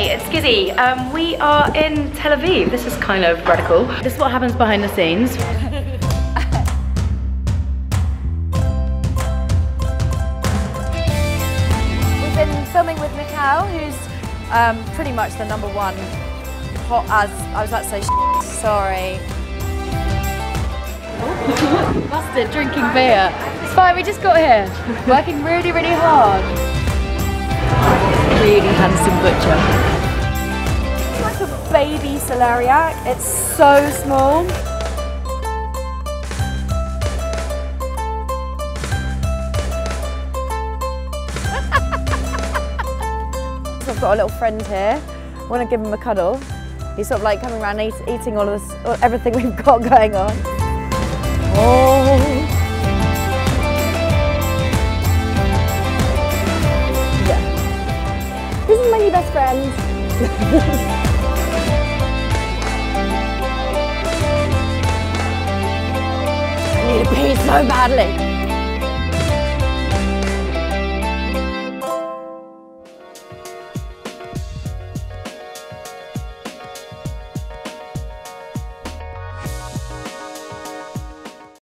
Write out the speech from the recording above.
Skizzy. Um, we are in Tel Aviv. This is kind of radical. This is what happens behind the scenes. We've been filming with Michal, who's um, pretty much the number one hot as, I was about to say sorry. Mustard drinking beer. It's fine, we just got here. Working really, really hard. Really handsome butcher. It's like a baby celeriac. It's so small. so I've got a little friend here. I want to give him a cuddle. He's sort of like coming around eat, eating all of this, everything we've got going on. Oh. Yeah. This is my new best friend. Pee so badly.